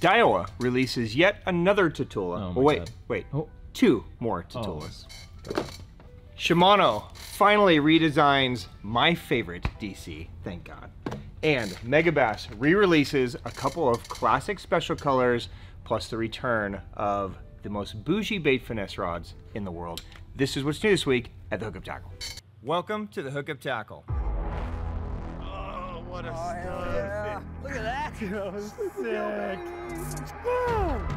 Daiwa releases yet another Tatula. Oh Oh, wait, God. wait. Oh. Two more oh. Tatulas. Shimano finally redesigns my favorite DC, thank God. And Megabass re-releases a couple of classic special colors, plus the return of the most bougie bait finesse rods in the world. This is what's new this week at the Hookup Tackle. Welcome to the Hookup Tackle. Oh, what a oh, Yeah. Look at that. sick.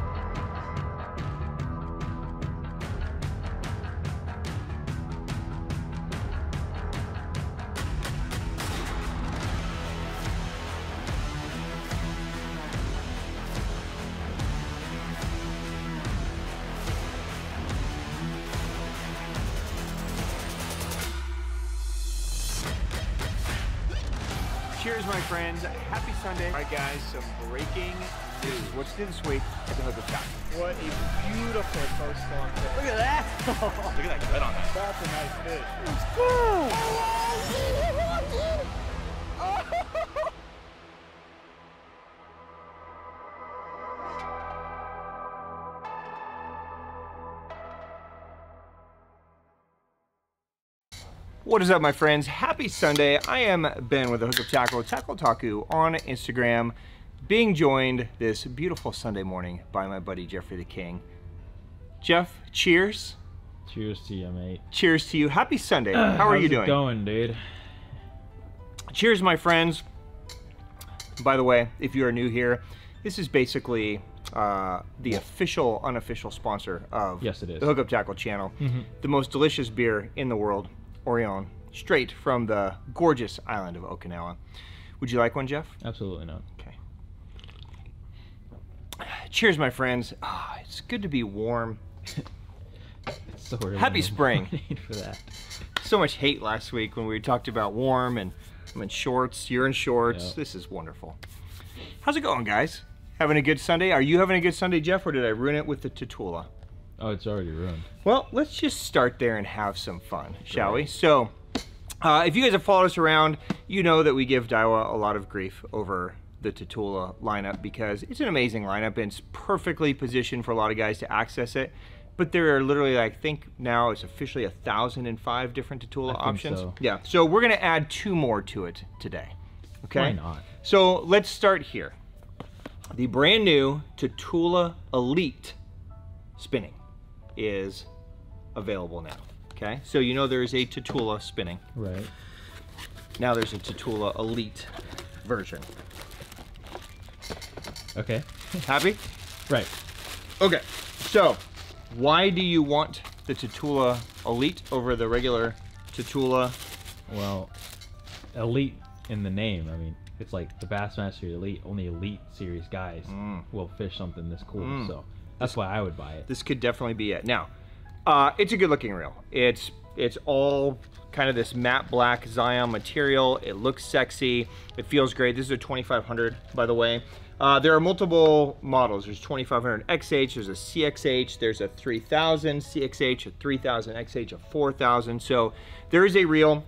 Guys, some breaking news. What's new this week at the Hookup Tackle? What a beautiful post spawn fish. Look at that. Look at that gut on that. That's a nice fish. What is up, my friends? Happy Sunday. I am Ben with the Hookup Tackle, Tackle Taku on Instagram, being joined this beautiful Sunday morning by my buddy Jeffrey the King. Jeff, cheers. Cheers to you, mate. Cheers to you. Happy Sunday. How are you doing? going, dude? Cheers, my friends. By the way, if you are new here, this is basically uh, the official, unofficial sponsor of Yes, it is. the Hookup Tackle channel. The most delicious beer in the world, Orion, straight from the gorgeous island of Okinawa. Would you like one, Jeff? Absolutely not. Okay. Cheers, my friends. Ah, it's good to be warm. It's so Happy spring. for that. So much hate last week when we talked about warm and I'm in shorts. You're in shorts. Yep. This is wonderful. How's it going, guys? Having a good Sunday? Are you having a good Sunday, Jeff, or did I ruin it with the Tatula? Oh, it's already ruined. Well, let's just start there and have some fun, shall we? So, uh, if you guys have followed us around, you know that we give Daiwa a lot of grief over the Tatula lineup because it's an amazing lineup and it's perfectly positioned for a lot of guys to access it. But there are literally, I think now it's officially a thousand and five different Tatula options. so. Yeah, so we're gonna add two more to it today. Okay. Why not? So let's start here. The brand new Tatula Elite spinning is available now. Okay, so you know there's a Tatula spinning. Right. Now there's a Tatula Elite version. Okay. Happy? Right. Okay, so why do you want the Tatula Elite over the regular Tatula? Well, elite in the name. I mean, it's like the Bassmaster Elite. Only elite series guys Mm. will fish something this cool. So that's why I would buy it. This could definitely be it. Now, uh, it's a good looking reel. It's it's all kind of this matte black Zaion material. It looks sexy. It feels great. This is a 2500, by the way. Uh, there are multiple models. There's 2500 XH, there's a CXH, there's a 3000 CXH, a 3000 XH, a 4000. So there is a reel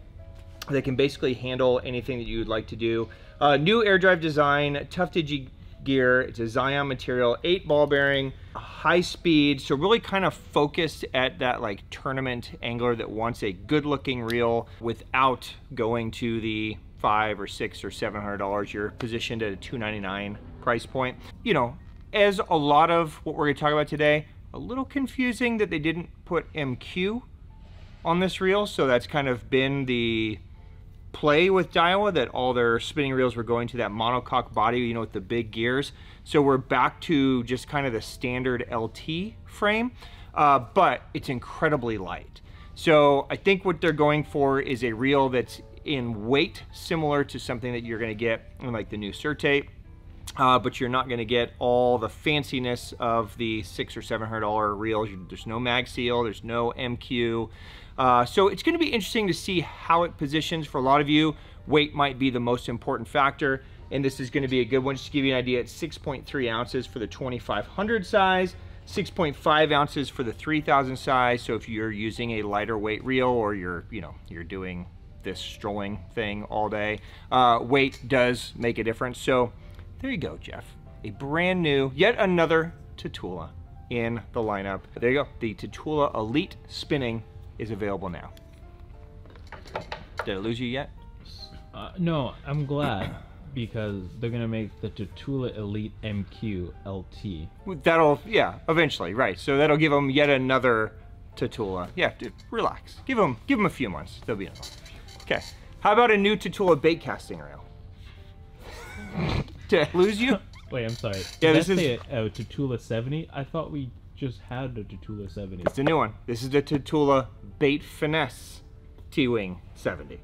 that can basically handle anything that you would like to do. Uh, new air drive design, tough digi gear. It's a Zaion material, eight ball bearing, high speed. So really kind of focused at that like tournament angler that wants a good looking reel without going to the five or six or seven hundred dollars. You're positioned at a 299 price point. You know, as a lot of what we're gonna talk about today, a little confusing that they didn't put MQ on this reel. So that's kind of been the play with Daiwa that all their spinning reels were going to that monocoque body, you know, with the big gears. So we're back to just kind of the standard LT frame, uh, but it's incredibly light. So I think what they're going for is a reel that's in weight similar to something that you're going to get in like the new Certate. Uh, but you're not going to get all the fanciness of the six or seven hundred dollar reels. There's no mag seal. There's no MQ. Uh, so it's going to be interesting to see how it positions for a lot of you. Weight might be the most important factor, and this is going to be a good one. Just to give you an idea, it's 6.3 ounces for the 2500 size, 6.5 ounces for the 3000 size. So if you're using a lighter weight reel or you're, you know, you're doing this strolling thing all day, uh, weight does make a difference. So there you go, Jeff. a brand new, yet another Tatula in the lineup. There you go. The Tatula Elite Spinning is available now. Did I lose you yet? Uh, no, I'm glad because they're gonna make the Tatula Elite MQ LT. That'll, yeah, eventually, right. So that'll give them yet another Tatula. Yeah, dude, relax. Give them, give them a few months. They'll be enough. Okay. How about a new Tatula bait casting reel? Did I lose you? Wait, I'm sorry. Yeah, Did this I is- say a, a Tatula 70. I thought we just had the Tatula 70. It's a new one. This is the Tatula Bait Finesse T-Wing 70.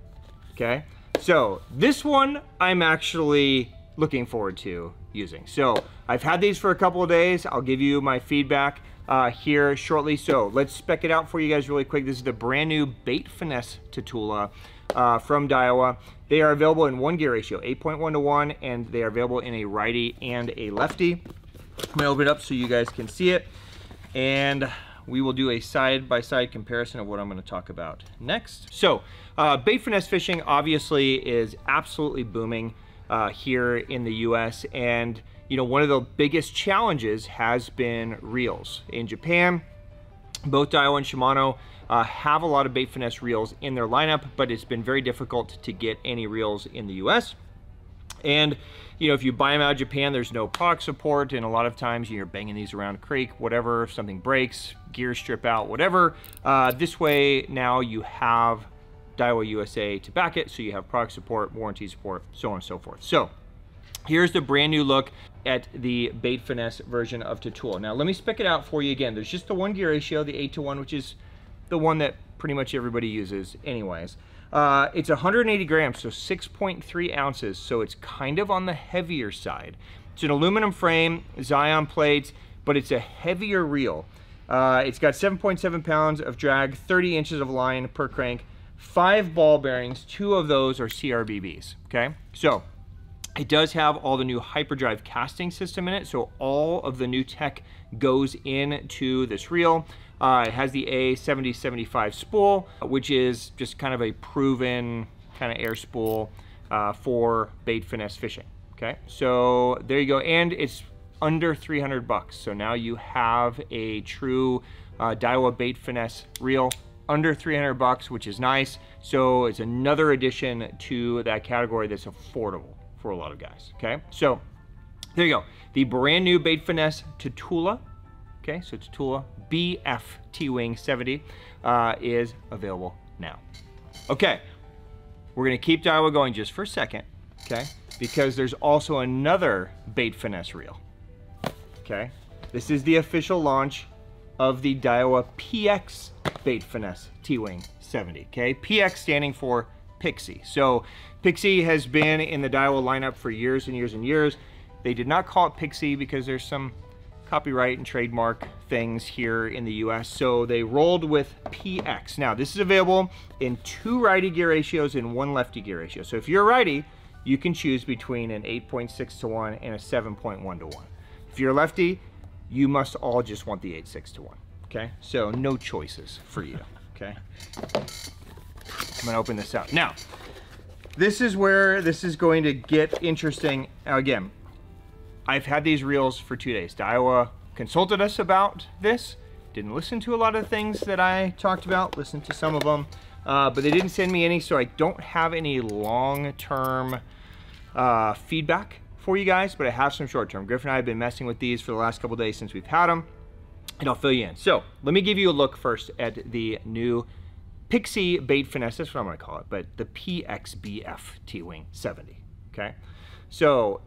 Okay? So, this one I'm actually looking forward to using. So, I've had these for a couple of days. I'll give you my feedback uh, here shortly. So, let's spec it out for you guys really quick. This is the brand new Bait Finesse Tatula uh, from Daiwa. They are available in one gear ratio, 8.1 to 1, and they are available in a righty and a lefty. I'm gonna open it up so you guys can see it and we will do a side-by-side comparison of what I'm going to talk about next. So, uh, bait finesse fishing obviously is absolutely booming uh, here in the U.S. and you know one of the biggest challenges has been reels in Japan. Both Daiwa and Shimano uh, have a lot of bait finesse reels in their lineup, but it's been very difficult to get any reels in the U.S. And you know, if you buy them out of Japan, there's no product support, and a lot of times you're banging these around a creek, whatever. If something breaks, gears strip out, whatever. Uh, this way, now you have Daiwa USA to back it, so you have product support, warranty support, so on and so forth. So. Here's the brand new look at the Bait Finesse version of Tatula. Now let me spec it out for you again. There's just the one gear ratio, the 8 to 1, which is the one that pretty much everybody uses anyways. Uh, it's 180 grams, so 6.3 ounces, so it's kind of on the heavier side. It's an aluminum frame, Zaion plates, but it's a heavier reel. Uh, it's got 7.7 pounds of drag, 30 inches of line per crank, five ball bearings, two of those are CRBBs, okay? So, it does have all the new hyperdrive casting system in it, so all of the new tech goes into this reel. Uh, it has the A7075 spool, which is just kind of a proven kind of air spool uh, for bait finesse fishing. Okay, so there you go, and it's under 300 bucks. So now you have a true uh, Daiwa bait finesse reel under 300 bucks, which is nice. So it's another addition to that category that's affordable for a lot of guys. Okay, so there you go. The brand new Bait Finesse Tatula, okay, so Tatula BF T-Wing 70 uh, is available now. Okay, we're gonna keep Daiwa going just for a second, okay, because there's also another Bait Finesse reel, okay. This is the official launch of the Daiwa PX Bait Finesse T-Wing 70, okay. PX standing for Pixie. So Pixie has been in the Daiwa lineup for years and years and years. They did not call it Pixie because there's some copyright and trademark things here in the US. So they rolled with PX. Now this is available in two righty gear ratios and one lefty gear ratio. So if you're a righty, you can choose between an 8.6 to 1 and a 7.1 to 1. If you're a lefty, you must all just want the 8.6 to 1. Okay, so no choices for you. Okay. I'm gonna open this out. Now, this is where this is going to get interesting. Now, Again, I've had these reels for two days. Daiwa consulted us about this. Didn't listen to a lot of things that I talked about, listened to some of them, uh, but they didn't send me any, so I don't have any long-term uh, feedback for you guys, but I have some short-term. Griff and I have been messing with these for the last couple days since we've had them, and I'll fill you in. So let me give you a look first at the new Pixie Bait Finesse, that's what I'm gonna call it, but the PXBF T-Wing 70, okay? So,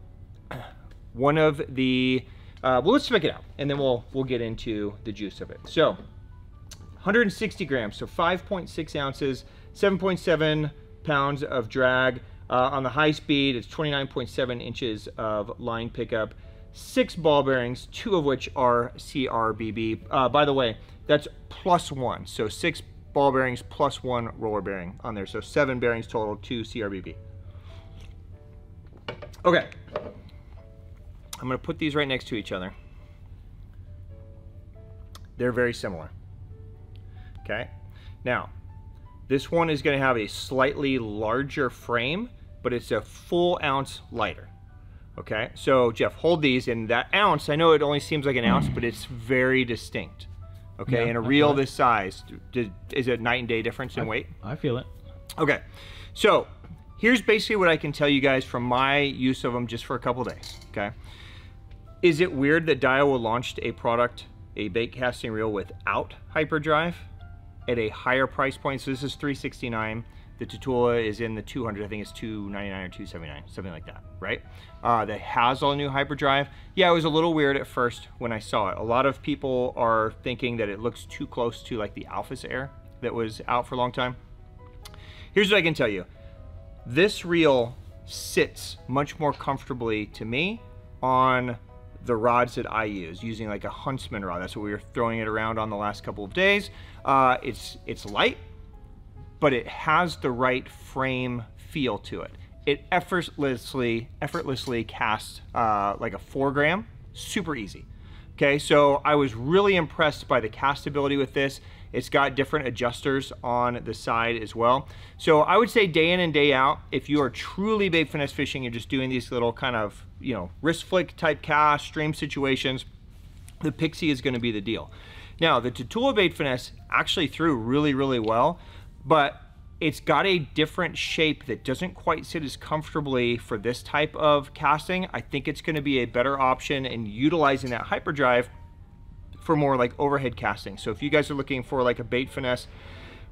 one of the, uh, well, let's check it out, and then we'll, we'll get into the juice of it. So, 160 grams, so 5.6 ounces, 7.7 pounds of drag. Uh, on the high speed, it's 29.7 inches of line pickup, six ball bearings, two of which are CRBB. Uh, by the way, that's plus one, so six ball bearings plus one roller bearing on there. So seven bearings total, two CRBB. Okay. I'm gonna put these right next to each other. They're very similar. Okay. Now, this one is gonna have a slightly larger frame, but it's a full ounce lighter. Okay, so Jeff, hold these, and that ounce, I know it only seems like an ounce, but it's very distinct. Okay, Yeah, and a I reel this size, d- is it night and day difference in weight? I feel it. Okay, so here's basically what I can tell you guys from my use of them just for a couple days. Okay, is it weird that Daiwa launched a product, a bait casting reel without hyperdrive at a higher price point? So this is 369. The Tatula is in the 200. I think it's 299 or 279, something like that, right? Uh, that has all new hyperdrive. Yeah, it was a little weird at first when I saw it. A lot of people are thinking that it looks too close to like the Alphas Air that was out for a long time. Here's what I can tell you. This reel sits much more comfortably to me on the rods that I use, using like a Huntsman rod. That's what we were throwing it around on the last couple of days. Uh, it's it's light, but it has the right frame feel to it. It effortlessly effortlessly casts uh, like a four gram, super easy. Okay, so I was really impressed by the castability with this. It's got different adjusters on the side as well. So I would say day in and day out, if you are truly bait finesse fishing and just doing these little kind of, you know, wrist flick type cast, stream situations, the Pixie is going to be the deal. Now, the Tatula bait finesse actually threw really, really well, but it's got a different shape that doesn't quite sit as comfortably for this type of casting. I think it's going to be a better option in utilizing that hyperdrive for more like overhead casting. So if you guys are looking for like a bait finesse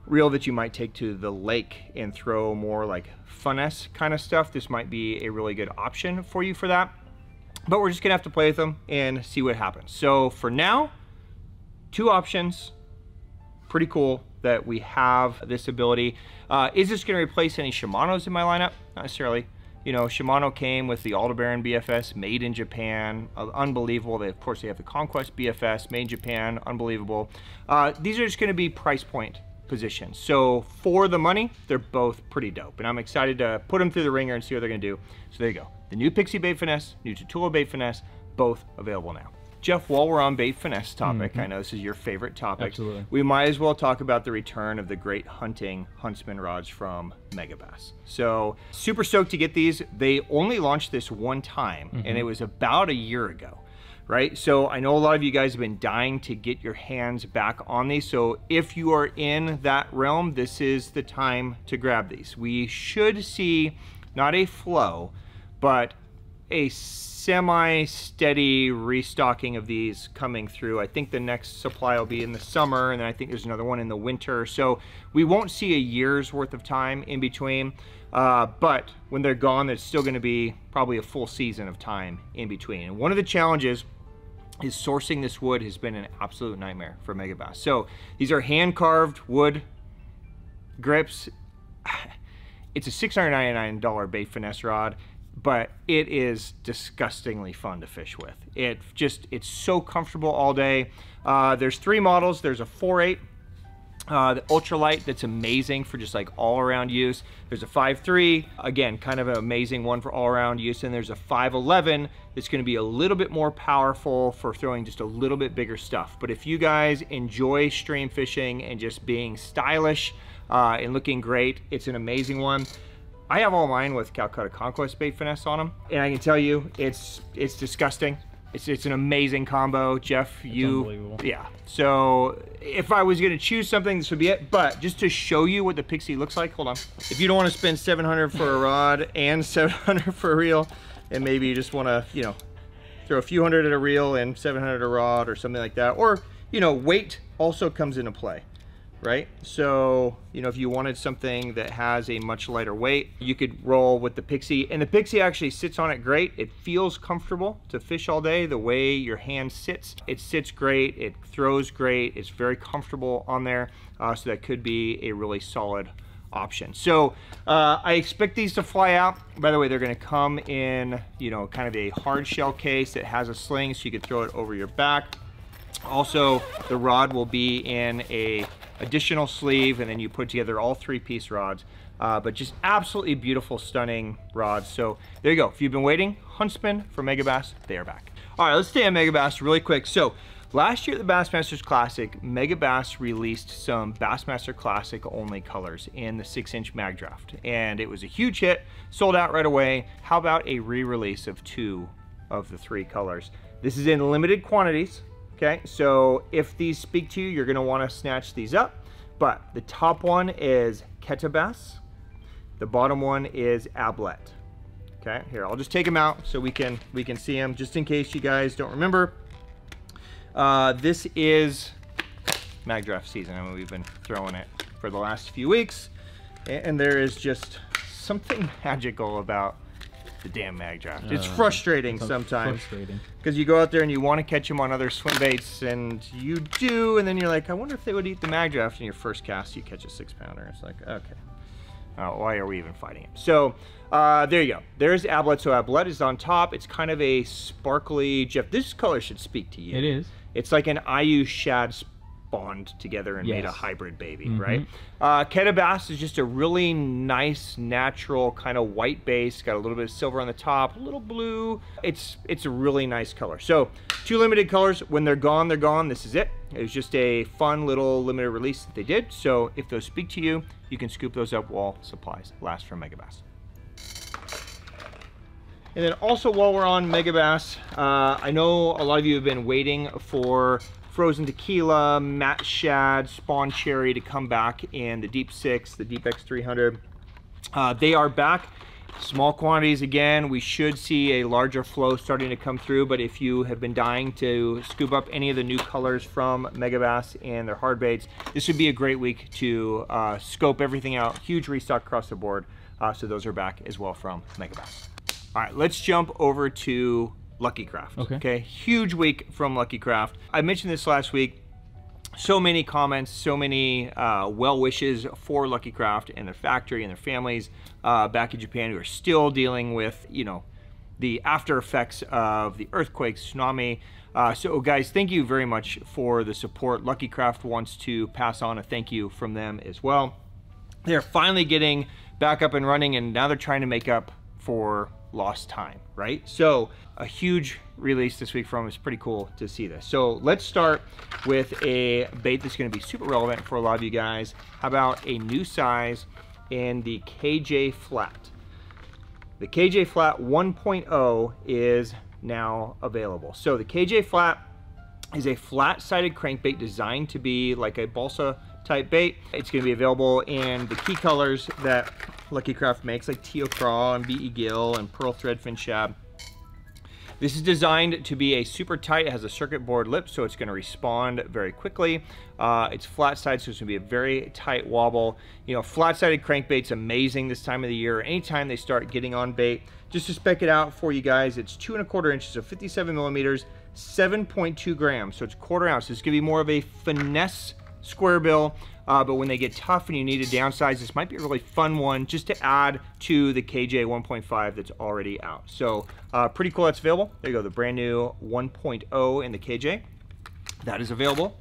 reel that you might take to the lake and throw more like finesse kind of stuff, this might be a really good option for you for that. But we're just gonna have to play with them and see what happens. So for now, two options. Pretty cool that we have this ability. Uh, is this gonna replace any Shimano's in my lineup? Not necessarily. You know, Shimano came with the Aldebaran BFS, made in Japan, uh, unbelievable. They, of course, they have the Conquest BFS, made in Japan, unbelievable. Uh, these are just going to be price point positions. So for the money, they're both pretty dope, and I'm excited to put them through the ringer and see what they're going to do. So there you go. The new Pixie Bait Finesse, new Tatula Bait Finesse, both available now. Jeff, while we're on bait finesse topic, mm-hmm. I know this is your favorite topic. Absolutely. We might as well talk about the return of the great hunting huntsman rods from Megabass. So, super stoked to get these. They only launched this one time, and mm-hmm. it was about a year ago, right? So, I know a lot of you guys have been dying to get your hands back on these. So, if you are in that realm, this is the time to grab these. We should see not a flow, but a semi-steady restocking of these coming through. I think the next supply will be in the summer, and then I think there's another one in the winter. So we won't see a year's worth of time in between. Uh, but when they're gone, there's still going to be probably a full season of time in between. And one of the challenges is sourcing this wood has been an absolute nightmare for Megabass. So these are hand carved wood grips. It's a $699 bait finesse rod, but it is disgustingly fun to fish with. It just, it's so comfortable all day. Uh, there's three models. There's a 4.8, uh, the ultralight that's amazing for just like all around use. There's a 5.3, again, kind of an amazing one for all around use. And there's a 5.11 that's gonna be a little bit more powerful for throwing just a little bit bigger stuff. But if you guys enjoy stream fishing and just being stylish uh, and looking great, it's an amazing one. I have all mine with Calcutta Conquest bait finesse on them, and I can tell you, it's it's disgusting. It's it's an amazing combo, Jeff. you, unbelievable. yeah. So if I was gonna choose something, this would be it. But just to show you what the Pixie looks like, hold on. If you don't want to spend 700 for a rod and 700 for a reel, and maybe you just want to, you know, throw a few hundred at a reel and 700 a rod or something like that, or you know, weight also comes into play right? So, you know, if you wanted something that has a much lighter weight, you could roll with the Pixie. And the Pixie actually sits on it great. It feels comfortable to fish all day. The way your hand sits, it sits great. It throws great. It's very comfortable on there. Uh, so that could be a really solid option. So uh, I expect these to fly out. By the way, they're gonna come in, you know, kind of a hard shell case that has a sling so you could throw it over your back. Also, the rod will be in a additional sleeve, and then you put together all three piece rods. Uh, but just absolutely beautiful, stunning rods. So there you go. If you've been waiting, Huntsman for Megabass, they are back. All right, let's stay on Megabass really quick. So Last year at the Bassmasters Classic, Megabass released some Bassmaster Classic only colors in the six inch Magdraft. And it was a huge hit, sold out right away. How about a re-release of two of the three colors? This is in limited quantities, okay? So if these speak to you, you're gonna wanna snatch these up. But the top one is Ketabass. The bottom one is Ablette. Okay, here, I'll just take them out so we can we can see them just in case you guys don't remember. Uh, this is Magdraft season. I mean, we've been throwing it for the last few weeks, and there is just something magical about the damn Magdraft. It's Uh, frustrating Sounds sometimes Frustrating. because you go out there and you want to catch them on other swim baits, and you do, and then you're like, I wonder if they would eat the Magdraft. In your first cast, you catch a six pounder. It's like, okay. Uh, why are we even fighting it? So uh, there you go. There's Ablette. So Ablette is on top. It's kind of a sparkly, Jeff, this color should speak to you. It is. It's like an IU shad spawned together and made a hybrid baby, Mhm. right? Uh, Ketabass is just a really nice, natural kind of white base. Got a little bit of silver on the top, a little blue. It's it's a really nice color. So two limited colors. When they're gone, they're gone. This is it. It was just a fun little limited release that they did. So if those speak to you, you can scoop those up while supplies last from Megabass. And then also while we're on Megabass, uh, I know a lot of you have been waiting for frozen tequila, matte shad, spawn cherry to come back in the Deep 6, the Deep X300. Uh, they are back. Small quantities again. We should see a larger flow starting to come through, but if you have been dying to scoop up any of the new colors from Megabass and their hard baits, this would be a great week to uh, scope everything out. Huge restock across the board. Uh, so those are back as well from Megabass. All right, let's jump over to Lucky Craft. Okay. Okay, huge week from Lucky Craft. I mentioned this last week. So many comments, so many uh, well wishes for Lucky Craft and their factory and their families uh, back in Japan who are still dealing with, you know, the after effects of the earthquake, tsunami. Uh, so, guys, thank you very much for the support. Lucky Craft wants to pass on a thank you from them as well they're finally getting back up and running and now they're trying to make up for lost time right so a huge release this week from it's pretty cool to see this so let's start with a bait that's going to be super relevant for a lot of you guys how about a new size in the kj flat the KJ Flat 1.0 is now available. So the KJ Flat is a flat-sided crankbait designed to be like a balsa type bait. It's going to be available in the key colors that Lucky Craft makes, like teal craw and BE gill and pearl threadfin shad. This is designed to be a super tight, it has a circuit board lip, so it's gonna respond very quickly. Uh, it's flat side, so it's gonna be a very tight wobble. You know, flat sided crankbait's amazing this time of the year. Anytime they start getting on bait, just to spec it out for you guys, it's two and a quarter inches, so 57 millimeters, 7.2 grams, so it's quarter ounce. It's gonna be more of a finesse square bill, uh, but when they get tough and you need to downsize, this might be a really fun one just to add to the KJ 1.5 that's already out. So uh, pretty cool that's available. There you go, the brand new 1.0 in the KJ. That is available.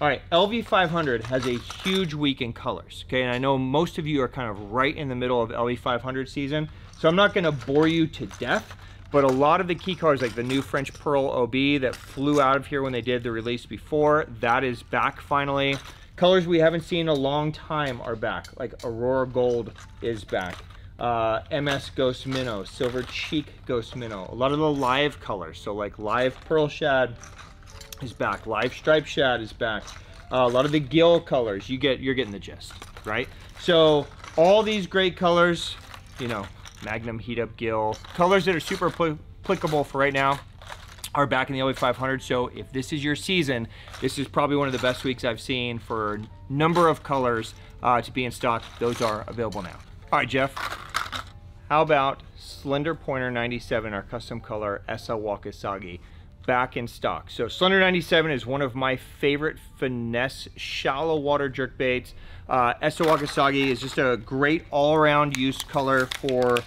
All right, LV500 has a huge week in colors, okay? And I know most of you are kind of right in the middle of LV500 season, so I'm not gonna bore you to death, but a lot of the key colors, like the new French Pearl OB that flew out of here when they did the release before, that is back finally. Colors we haven't seen in a long time are back, like Aurora Gold is back. Uh, MS Ghost Minnow, Silver Cheek Ghost Minnow, a lot of the live colors, so like live Pearl Shad, is back. Live Stripe Shad is back. Uh, a lot of the gill colors, you get, you're getting the gist, right? So all these great colors, you know, Magnum Heat Up Gill, colors that are super applicable for right now are back in the LV500. So if this is your season, this is probably one of the best weeks I've seen for a number of colors uh, to be in stock. Those are available now. All right, Jeff. How about Slender Pointer 97, our custom color SL Wakasagi, back in stock. So Slender 97 is one of my favorite finesse shallow water jerk baits. Uh, SL Wakasagi is just a great all-around use color for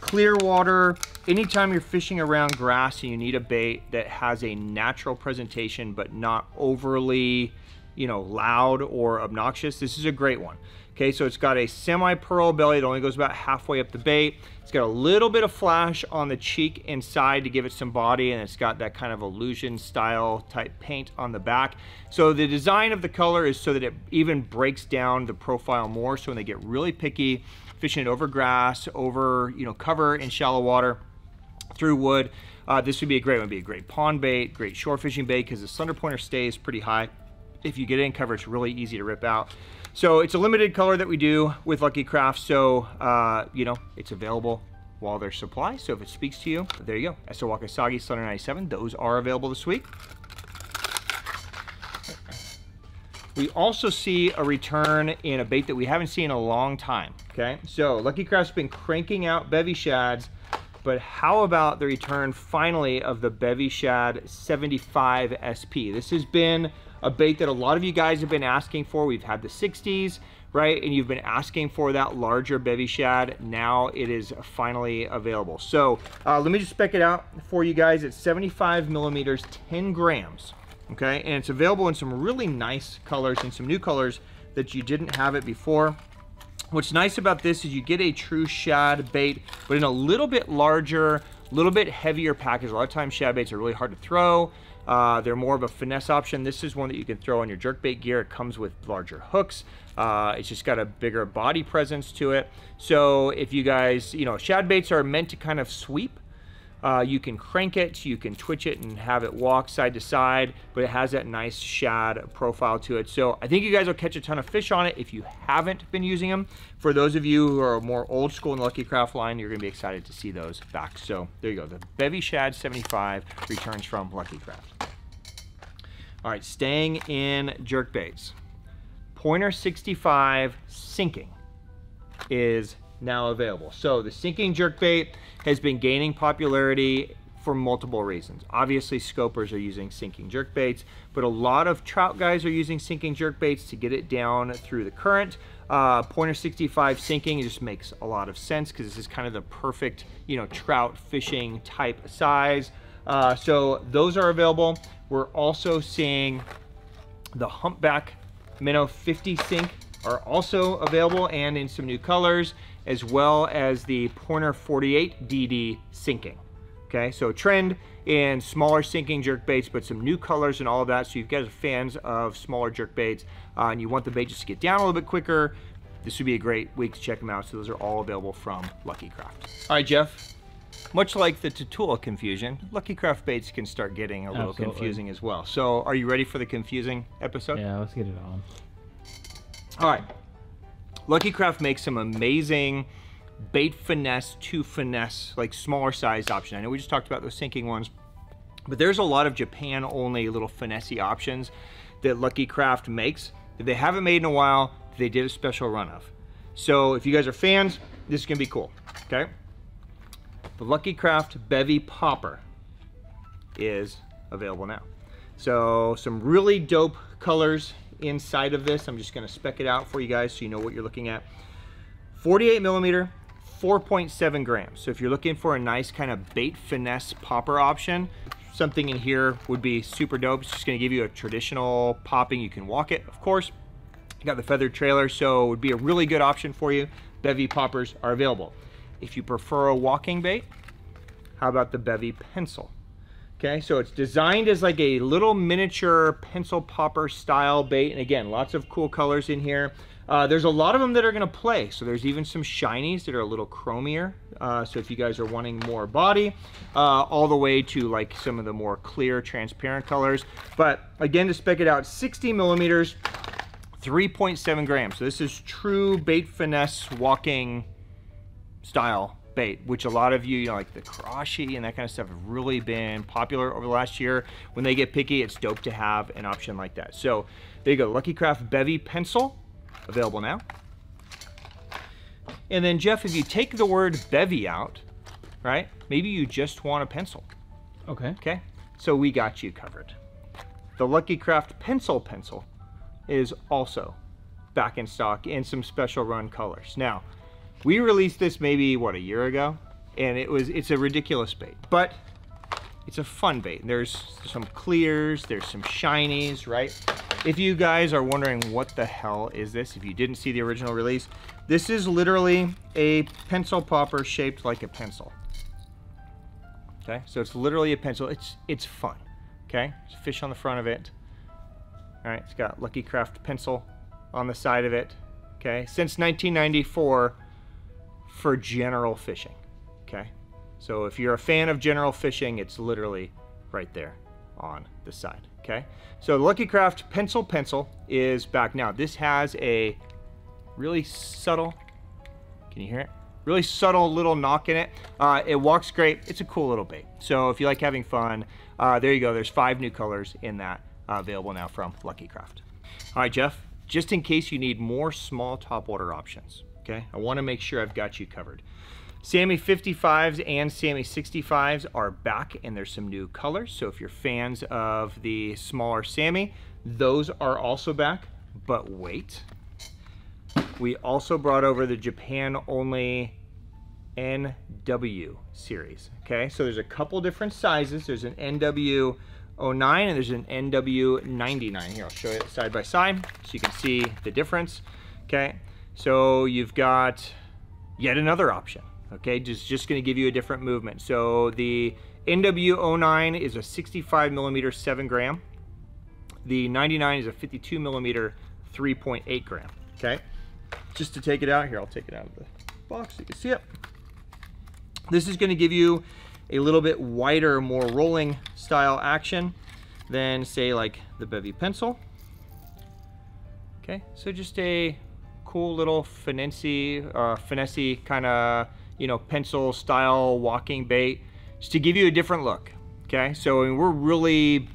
clear water. Anytime you're fishing around grass and you need a bait that has a natural presentation but not overly, you know, loud or obnoxious, this is a great one. Okay, so it's got a semi-pearl belly. It only goes about halfway up the bait. It's got a little bit of flash on the cheek inside to give it some body, and it's got that kind of illusion style type paint on the back. So the design of the color is so that it even breaks down the profile more. So when they get really picky, fishing it over grass, over you know cover in shallow water, through wood, uh, this would be a great one. Be a great pond bait, great shore fishing bait because the Slender Pointer stays pretty high. If you get it in cover, it's really easy to rip out. So it's a limited color that we do with Lucky Craft. So, uh, you know, it's available while there's supply. So if it speaks to you, there you go. SL Wakasagi Sunder 97, those are available this week. We also see a return in a bait that we haven't seen in a long time, okay? So Lucky Craft's been cranking out bevy shads, but how about the return finally of the Bevy Shad 75 SP? This has been a bait that a lot of you guys have been asking for. We've had the 60s, right? And you've been asking for that larger bevy shad. Now it is finally available. So uh, let me just spec it out for you guys. It's 75 millimeters, 10 grams, okay? And it's available in some really nice colors and some new colors that you didn't have it before. What's nice about this is you get a true shad bait, but in a little bit larger, little bit heavier package. A lot of times shad baits are really hard to throw. Uh, they're more of a finesse option. This is one that you can throw on your jerkbait gear. It comes with larger hooks. Uh, it's just got a bigger body presence to it. So if you guys, you know, shad baits are meant to kind of sweep. Uh, you can crank it, you can twitch it and have it walk side to side, but it has that nice shad profile to it. So I think you guys will catch a ton of fish on it if you haven't been using them. For those of you who are more old school in the Lucky Craft line, you're gonna be excited to see those back. So there you go, the Bevy Shad 75 returns from Lucky Craft. All right, staying in jerk baits. Pointer 65 sinking is now available. So the sinking jerkbait has been gaining popularity for multiple reasons. Obviously, scopers are using sinking jerkbaits, but a lot of trout guys are using sinking jerkbaits to get it down through the current. Uh, Pointer 65 sinking just makes a lot of sense because this is kind of the perfect, you know, trout fishing type size. Uh, so those are available. We're also seeing the Humpback Minnow 50 Sink are also available and in some new colors as well as the Pointer 48 DD sinking. Okay, so trend in smaller sinking jerk baits, but some new colors and all of that. So you guys are fans of smaller jerk baits uh, and you want the bait just to get down a little bit quicker, this would be a great week to check them out. So those are all available from Lucky Craft. All right, Jeff. Much like the Tatula confusion, Lucky Craft baits can start getting a little Absolutely. confusing as well. So are you ready for the confusing episode? Yeah, let's get it on. All right. Lucky Craft makes some amazing bait finesse to finesse, like smaller sized option. I know we just talked about those sinking ones, but there's a lot of Japan only little finessey options that Lucky Craft makes that they haven't made in a while, they did a special run of. So if you guys are fans, this is gonna be cool, okay? The Lucky Craft Bevy Popper is available now. So some really dope colors inside of this. I'm just gonna spec it out for you guys so you know what you're looking at. 48 millimeter, 4.7 grams. So if you're looking for a nice kind of bait finesse popper option, something in here would be super dope. It's just gonna give you a traditional popping. You can walk it, of course. You got the feathered trailer, so it would be a really good option for you. Bevy poppers are available. If you prefer a walking bait, how about the Bevy pencil? Okay, so it's designed as like a little miniature pencil popper style bait. And again, lots of cool colors in here. Uh, there's a lot of them that are gonna play. So there's even some shinies that are a little chromier. Uh, so if you guys are wanting more body, uh, all the way to like some of the more clear, transparent colors. But again, to spec it out, 60 millimeters, 3.7 grams. So this is true bait finesse walking style bait, which a lot of you, you know, like the Karashi and that kind of stuff have really been popular over the last year. When they get picky, it's dope to have an option like that. So there you go, Lucky Craft Bevy Pencil, available now. And then Jeff, if you take the word bevy out, right, maybe you just want a pencil, Okay. okay? So we got you covered. The Lucky Craft Pencil Pencil is also back in stock in some special run colors. Now, we released this maybe what a year ago, and it was it's a ridiculous bait, but it's a fun bait. There's some clears, there's some shinies, right? if you guys are wondering what the hell is this, if you didn't see the original release, this is literally a pencil popper shaped like a pencil. Okay, so it's literally a pencil. It's it's fun. Okay, there's a fish on the front of it. All right, it's got Lucky Craft pencil on the side of it. Okay, since 1994 for general fishing. Okay, so if you're a fan of general fishing, it's literally right there on the side. Okay, so the Lucky Craft pencil pencil is back now. This has a really subtle. Can you hear it? Really subtle little knock in it. Uh, it walks great. It's a cool little bait. So if you like having fun, uh, there you go. There's five new colors in that uh, available now from Lucky Craft. All right, Jeff, just in case you need more small top water options, okay? I wanna make sure I've got you covered. Sammy 55s and Sammy 65s are back and there's some new colors. So if you're fans of the smaller Sammy, those are also back, but wait. We also brought over the Japan only NW series. Okay, so there's a couple different sizes. There's an NW 09 and there's an NW 99. Here, I'll show you side by side so you can see the difference. Okay, so you've got yet another option. Okay, just, just gonna give you a different movement. So the NW 09 is a 65 millimeter, seven gram. The 99 is a 52 millimeter, 3.8 gram. Okay, just to take it out here, I'll take it out of the box so you can see it. This is gonna give you a little bit wider, more rolling style action than say like the Bevy pencil. Okay, so just a cool little finessey, uh, finessey kind of, you know, pencil style walking bait, just to give you a different look. Okay, so I mean, we're really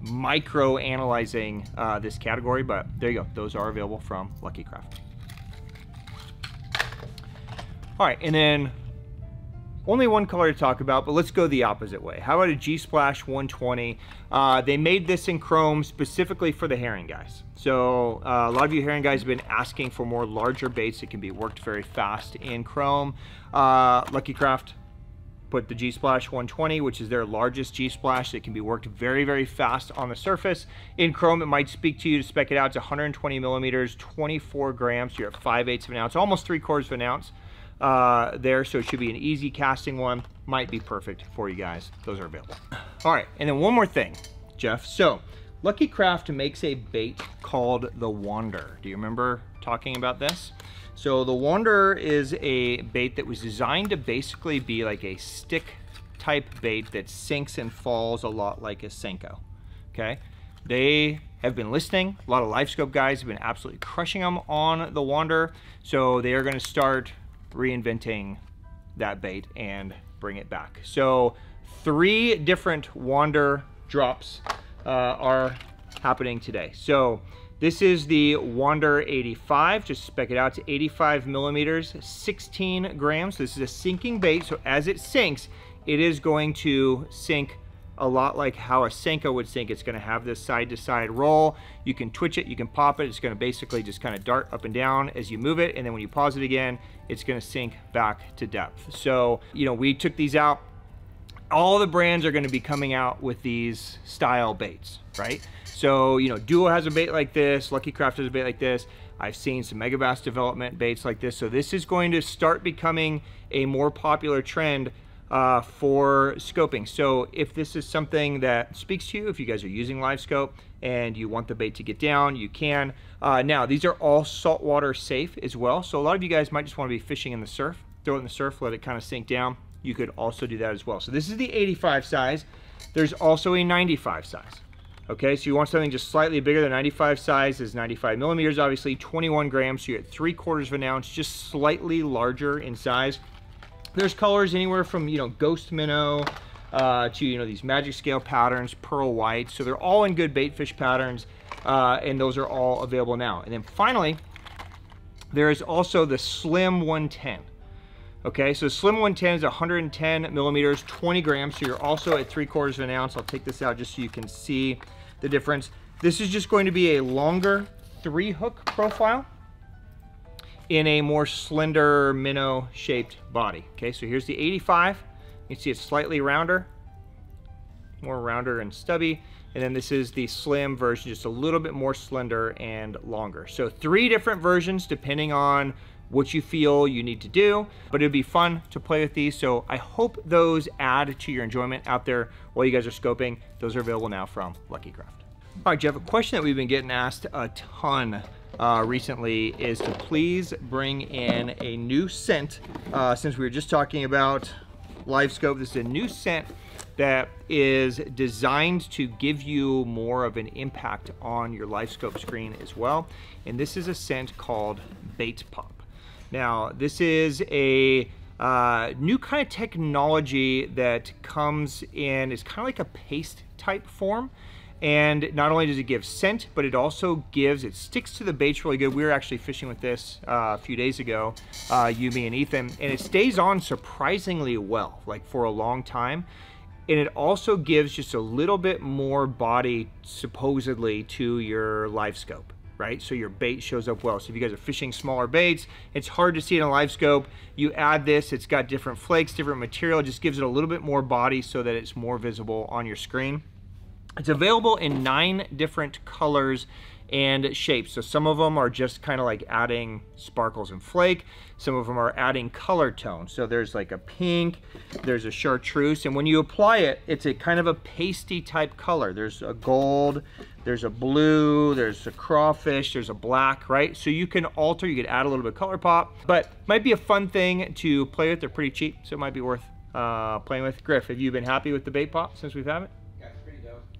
micro analyzing uh, this category, but there you go. Those are available from Lucky Craft. All right, and then only one color to talk about, but let's go the opposite way. How about a G-Splash 120? Uh, they made this in chrome specifically for the herring guys. So uh, a lot of you herring guys have been asking for more larger baits that can be worked very fast in chrome. Uh, Lucky Craft put the G-Splash 120, which is their largest G-Splash that can be worked very, very fast on the surface. In chrome, it might speak to you to spec it out. It's 120 millimeters, 24 grams. You're at 5 eighths of an ounce, almost three quarters of an ounce uh, there, so it should be an easy casting one. Might be perfect for you guys. Those are available. All right, and then one more thing, Jeff. So, Lucky Craft makes a bait called the Wander. Do you remember talking about this? So the Wander is a bait that was designed to basically be like a stick type bait that sinks and falls a lot like a Senko, okay? They have been listening. A lot of LiveScope guys have been absolutely crushing them on the Wander. So they are gonna start reinventing that bait and bring it back. So three different Wander drops uh, are happening today. So this is the Wander 85, just spec it out to 85 millimeters, 16 grams. This is a sinking bait, so as it sinks, it is going to sink a lot like how a Senko would sink. It's gonna have this side to side roll. You can twitch it, you can pop it. It's gonna basically just kind of dart up and down as you move it. And then when you pause it again, it's gonna sink back to depth. So, you know, we took these out. All the brands are gonna be coming out with these style baits, right? So, you know, Duo has a bait like this, Lucky Craft has a bait like this. I've seen some Megabass development baits like this. So this is going to start becoming a more popular trend uh, for scoping. So if this is something that speaks to you, if you guys are using LiveScope and you want the bait to get down, you can. Uh, now, these are all saltwater safe as well. So a lot of you guys might just want to be fishing in the surf, throw it in the surf, let it kind of sink down. You could also do that as well. So this is the 85 size. There's also a 95 size. Okay, so you want something just slightly bigger. The 95 size is 95 millimeters, obviously 21 grams. So you're at three quarters of an ounce, just slightly larger in size. There's colors anywhere from, you know, ghost minnow uh, to, you know, these magic scale patterns, pearl white. So they're all in good bait fish patterns, uh, and those are all available now. And then finally, there is also the Slim 110. Okay, so Slim 110 is 110 millimeters, 20 grams. So you're also at three quarters of an ounce. I'll take this out just so you can see the difference. This is just going to be a longer three hook profile in a more slender minnow shaped body. Okay, so here's the 85. You can see it's slightly rounder. more rounder and stubby. And then this is the slim version, just a little bit more slender and longer. So three different versions depending on what you feel you need to do, but it'd be fun to play with these. So I hope those add to your enjoyment out there while you guys are scoping. Those are available now from Lucky Craft. All right, Jeff, a question that we've been getting asked a ton uh, recently is to please bring in a new scent. Uh, since we were just talking about live scope, this is a new scent that is designed to give you more of an impact on your live scope screen as well. And this is a scent called Bait Pop. Now, this is a uh, new kind of technology that comes in, it's kind of like a paste type form. And not only does it give scent, but it also gives, it sticks to the baits really good. We were actually fishing with this uh, a few days ago, uh, you, me, and Ethan, and it stays on surprisingly well, like for a long time. And it also gives just a little bit more body, supposedly, to your live scope right? So your bait shows up well. So if you guys are fishing smaller baits, it's hard to see in a live scope. You add this, it's got different flakes, different material, it just gives it a little bit more body so that it's more visible on your screen. It's available in nine different colors and shapes. So some of them are just kind of like adding sparkles and flake. Some of them are adding color tone. So there's like a pink, there's a chartreuse, and when you apply it, it's a kind of a pasty type color. There's a gold, there's a blue, there's a crawfish, there's a black, right? So you can alter, you could add a little bit of color pop, but might be a fun thing to play with. They're pretty cheap, so it might be worth uh, playing with. Griff, have you been happy with the bait pop since we've had it?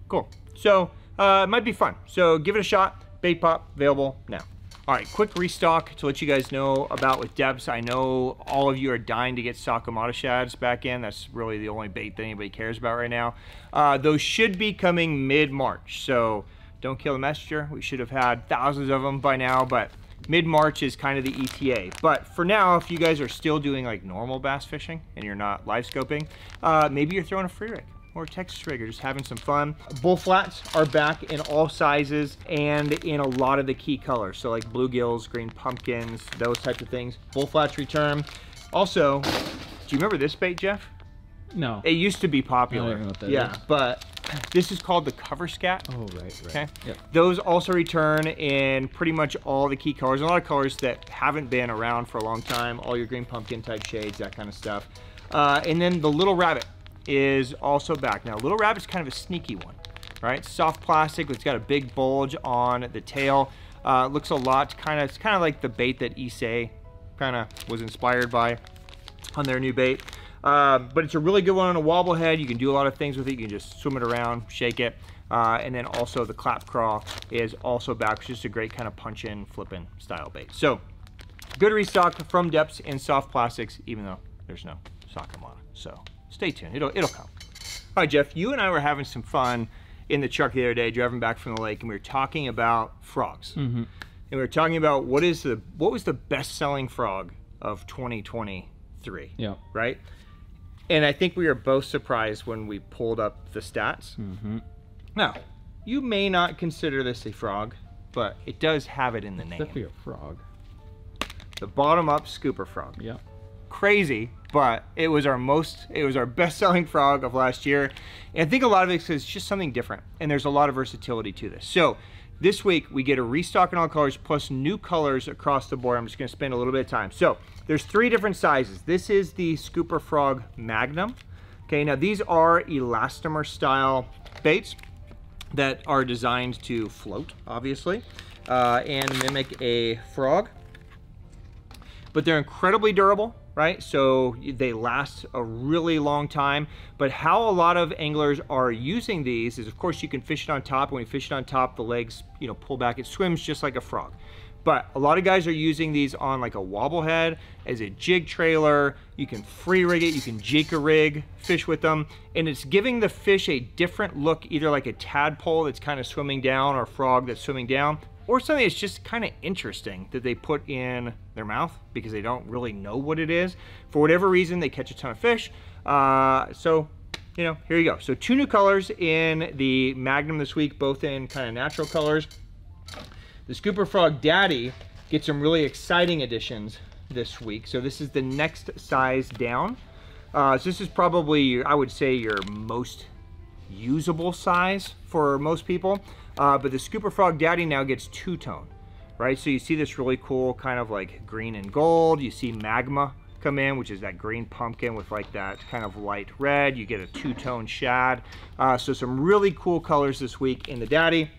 Cool. So uh, it might be fun. So give it a shot. Bait pop available now. All right, quick restock to let you guys know about with Deps. I know all of you are dying to get Sakamata shads back in. That's really the only bait that anybody cares about right now. Uh, those should be coming mid-March, so don't kill the messenger. We should have had thousands of them by now, but mid-March is kind of the ETA. But for now, if you guys are still doing like normal bass fishing and you're not live scoping, uh, maybe you're throwing a free rig or Texas rig or just having some fun. Bull flats are back in all sizes and in a lot of the key colors. So like bluegills, green pumpkins, those types of things. Bull flats return. Also, do you remember this bait, Jeff? No. It used to be popular. I don't know what that yeah, is. but this is called the cover scat. Oh, right, right. Okay. Yep. Those also return in pretty much all the key colors. A lot of colors that haven't been around for a long time. All your green pumpkin type shades, that kind of stuff. Uh, and then the little rabbit is also back. Now, little rabbit's kind of a sneaky one, right? Soft plastic. It's got a big bulge on the tail. Uh, looks a lot kind of, it's kind of like the bait that Issei kind of was inspired by on their new bait. Uh, but it's a really good one on a wobble head. You can do a lot of things with it. You can just swim it around, shake it. Uh, and then also the clap craw is also back, It's just a great kind of punch in, flipping style bait. So good restock from Deps in soft plastics, even though there's no Sakamata. So stay tuned, it'll, it'll come. All right, Jeff, you and I were having some fun in the truck the other day, driving back from the lake, and we were talking about frogs. Mm-hmm. And we were talking about what is the what was the best selling frog of 2023 Yeah. right? And I think we were both surprised when we pulled up the stats. Mm-hmm. Now, you may not consider this a frog, but it does have it in the name. Definitely a frog. The bottom up scooper frog. Yeah. Crazy, but it was our most, it was our best selling frog of last year. And I think a lot of it is just something different. And there's a lot of versatility to this. So this week we get a restock in all colors plus new colors across the board. I'm just gonna spend a little bit of time. So there's three different sizes. This is the Scooper Frog Magnum. Okay, now these are elastomer style baits that are designed to float, obviously, uh, and mimic a frog. But they're incredibly durable, right? So they last a really long time. But how a lot of anglers are using these is, of course, you can fish it on top. When you fish it on top, the legs, you know, pull back. It swims just like a frog. But a lot of guys are using these on like a wobble head, as a jig trailer. You can free rig it, you can jika rig, fish with them. And it's giving the fish a different look, either like a tadpole that's kind of swimming down or a frog that's swimming down, or something that's just kind of interesting that they put in their mouth because they don't really know what it is. For whatever reason, they catch a ton of fish. Uh, so, you know, here you go. So two new colors in the Magnum this week, both in kind of natural colors. The Scooper Frog Daddy gets some really exciting additions this week. So this is the next size down. Uh, so this is probably, I would say, your most usable size for most people. Uh, but the Scooper Frog Daddy now gets two-tone, right? So you see this really cool kind of like green and gold. You see magma come in, which is that green pumpkin with like that kind of light red. You get a two-tone shad. Uh, so some really cool colors this week in the Daddy.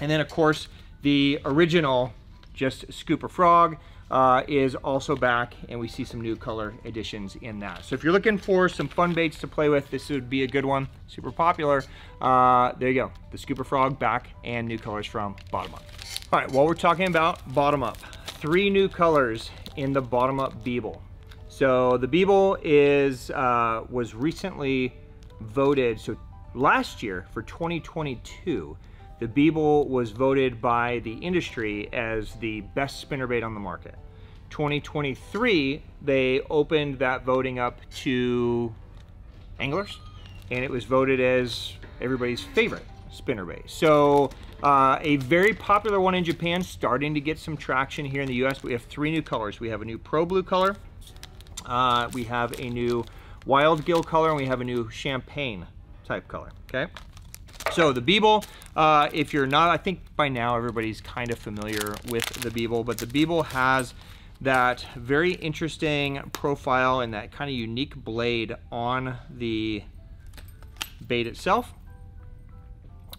And then of course, the original, just Scooper Frog, uh, is also back and we see some new color additions in that. So if you're looking for some fun baits to play with, this would be a good one. Super popular. Uh, there you go. The Scooper Frog back and new colors from Bottom Up. All right, while we're talking about Bottom Up, three new colors in the Bottom Up Beeble. So the Beeble is uh, was recently voted, so last year for 2022, the Beeble was voted by the industry as the best spinnerbait on the market. 2023, they opened that voting up to anglers, and it was voted as everybody's favorite spinnerbait. So uh, a very popular one in Japan, starting to get some traction here in the US. We have three new colors. We have a new Pro Blue color, uh, we have a new Wild Gill color, and we have a new Champagne type color, okay? So the Beeble, uh, if you're not, I think by now everybody's kind of familiar with the Beeble, but the Beeble has that very interesting profile and that kind of unique blade on the bait itself.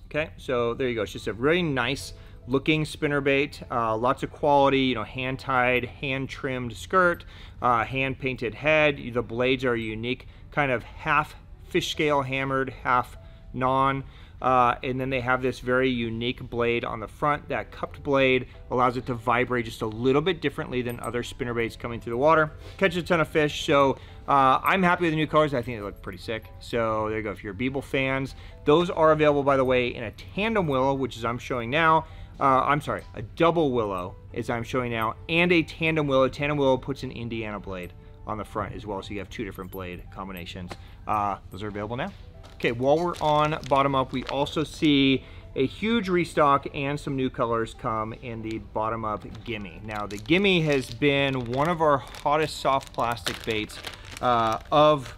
Okay, so there you go. It's just a really nice looking spinnerbait. Uh, lots of quality, you know, hand tied, hand trimmed skirt, uh, hand painted head. The blades are unique, kind of half fish scale hammered, half non. Uh, and then they have this very unique blade on the front. That cupped blade allows it to vibrate just a little bit differently than other spinnerbaits coming through the water. Catches a ton of fish, so uh, I'm happy with the new colors. I think they look pretty sick. So there you go. If you're Beeble fans, those are available, by the way, in a tandem willow, which is I'm showing now. Uh, I'm sorry, a double willow, as I'm showing now, and a tandem willow. Tandem willow puts an Indiana blade on the front as well, so you have two different blade combinations. Uh, those are available now. Okay, while we're on bottom up, we also see a huge restock and some new colors come in the bottom up gimme. Now the gimme has been one of our hottest soft plastic baits uh, of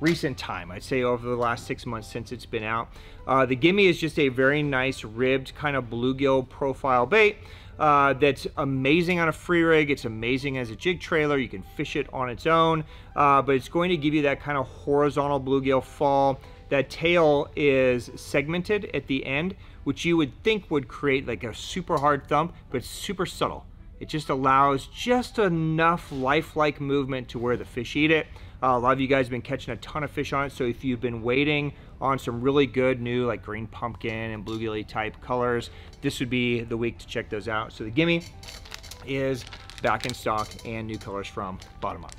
recent time. I'd say over the last six months since it's been out. Uh, the gimme is just a very nice ribbed kind of bluegill profile bait. Uh, that's amazing on a free rig. It's amazing as a jig trailer. You can fish it on its own, uh, but it's going to give you that kind of horizontal bluegill fall. That tail is segmented at the end, which you would think would create like a super hard thump, but it's super subtle. It just allows just enough lifelike movement to where the fish eat it. Uh, a lot of you guys have been catching a ton of fish on it, so if you've been waiting on some really good new like green pumpkin and bluegilly type colors, this would be the week to check those out. So the Gimme is back in stock and new colors from Bottom Up.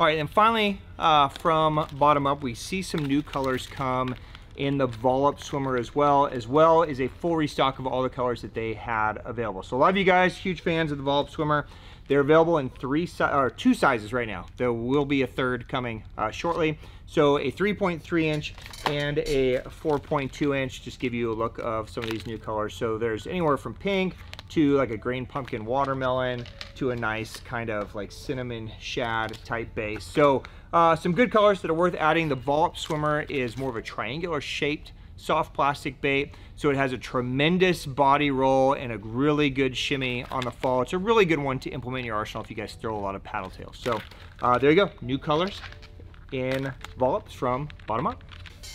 All right, and finally uh, from Bottom Up, we see some new colors come in the Volop swimmer as well, as well as a full restock of all the colors that they had available. So a lot of you guys, huge fans of the Volop swimmer. They're available in three or two sizes right now. There will be a third coming uh, shortly. So a 3.3 inch and a 4.2 inch just give you a look of some of these new colors. So there's anywhere from pink to like a green pumpkin watermelon to a nice kind of like cinnamon shad type base. So uh, some good colors that are worth adding. The Volop Swimmer is more of a triangular shaped soft plastic bait. So it has a tremendous body roll and a really good shimmy on the fall. It's a really good one to implement in your arsenal if you guys throw a lot of paddle tails. So uh, there you go, new colors in Volops from bottom up.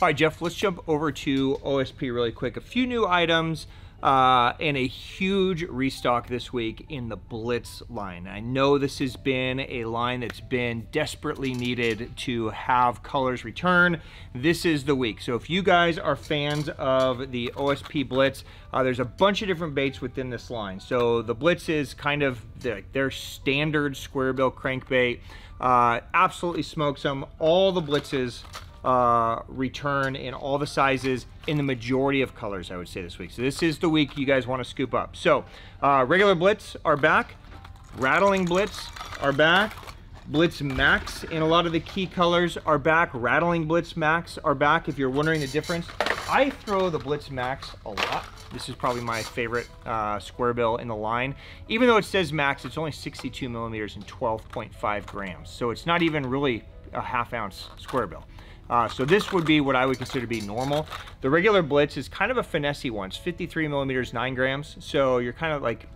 All right, Jeff, let's jump over to OSP really quick. A few new items uh, and a huge restock this week in the Blitz line. I know this has been a line that's been desperately needed to have colors return. This is the week. So if you guys are fans of the OSP Blitz, uh, there's a bunch of different baits within this line. So the Blitz is kind of the, their standard square bill crankbait. Uh, absolutely smokes them. All the Blitzes uh, return in all the sizes in the majority of colors, I would say this week. So this is the week you guys want to scoop up. So uh, regular Blitz are back. Rattling Blitz are back. Blitz Max in a lot of the key colors are back. Rattling Blitz Max are back. If you're wondering the difference, I throw the Blitz Max a lot. This is probably my favorite uh, square bill in the line. Even though it says max, it's only 62 millimeters and 12.5 grams. So it's not even really a half ounce square bill. Uh, so this would be what I would consider to be normal. The regular Blitz is kind of a finessey one. It's 53 millimeters, 9 grams. So you're kind of like